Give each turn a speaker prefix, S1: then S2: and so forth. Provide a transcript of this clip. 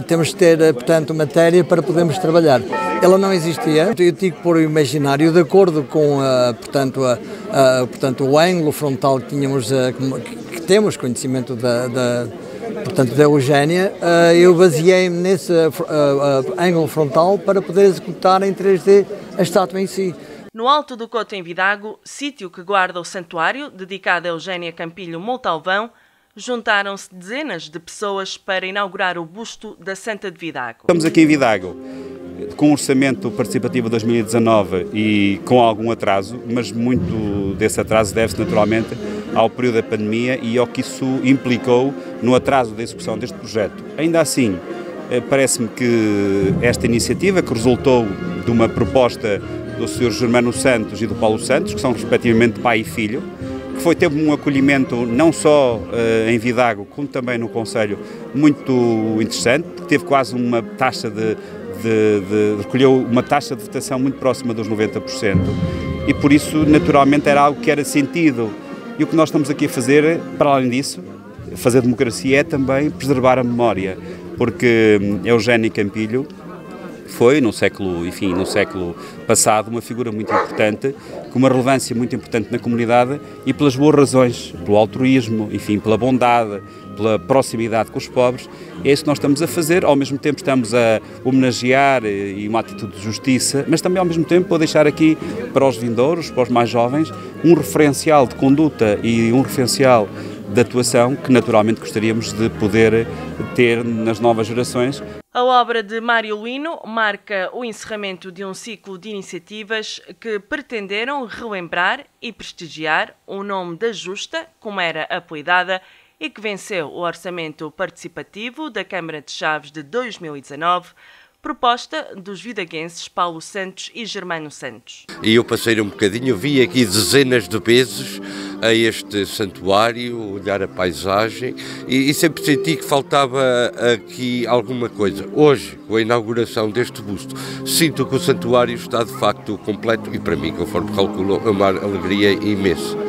S1: Temos de ter, eh, portanto, matéria para podermos trabalhar. Ela não existia, eu tive o imaginário de acordo com, uh, portanto, a, a, portanto, o ângulo frontal que, tínhamos, uh, que, temos conhecimento da, da portanto, da Eugénia, eu baseei-me nesse ângulo frontal para poder executar em 3D a estátua em si.
S2: No Alto do Coto, em Vidago, sítio que guarda o santuário dedicado a Eugénia Campilho Montalvão, juntaram-se dezenas de pessoas para inaugurar o busto da Santa de Vidago.
S3: Estamos aqui em Vidago com um orçamento participativo 2019 e com algum atraso, mas muito desse atraso deve-se naturalmente ao período da pandemia e ao que isso implicou no atraso da execução deste projeto. Ainda assim, eh, parece-me que esta iniciativa, que resultou de uma proposta do Sr. Germano Santos e do Paulo Santos, que são respectivamente pai e filho, foi teve um acolhimento não só uh, em Vidago, como também no Conselho, muito interessante, porque teve quase uma taxa de, de, de, recolheu uma taxa de votação muito próxima dos 90%. E por isso, naturalmente, era algo que era sentido. E o que nós estamos aqui a fazer, para além disso, fazer democracia é também preservar a memória, porque hum, Eugénio Campilho foi no século, enfim, no século passado uma figura muito importante, com uma relevância muito importante na comunidade e pelas boas razões, pelo altruísmo, enfim, pela bondade, pela proximidade com os pobres. É isso que nós estamos a fazer. Ao mesmo tempo estamos a homenagear e uma atitude de justiça, mas também ao mesmo tempo a deixar aqui para os vindouros, para os mais jovens, um referencial de conduta e um referencial de atuação que naturalmente gostaríamos de poder ter nas novas gerações.
S2: A obra de Mário Lino marca o encerramento de um ciclo de iniciativas que pretenderam relembrar e prestigiar o nome da Justa, como era apelidada, e que venceu o orçamento participativo da Câmara de Chaves de 2019 proposta dos vidaguenses Paulo Santos e Germano Santos.
S4: E eu passei um bocadinho, vi aqui dezenas de vezes a este santuário, olhar a paisagem e, e, sempre senti que faltava aqui alguma coisa. Hoje, com a inauguração deste busto, sinto que o santuário está de facto completo e para mim, conforme calculo, é uma alegria imensa.